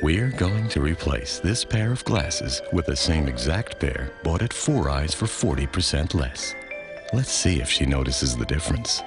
We're going to replace this pair of glasses with the same exact pair bought at For Eyes for 40% less. Let's see if she notices the difference.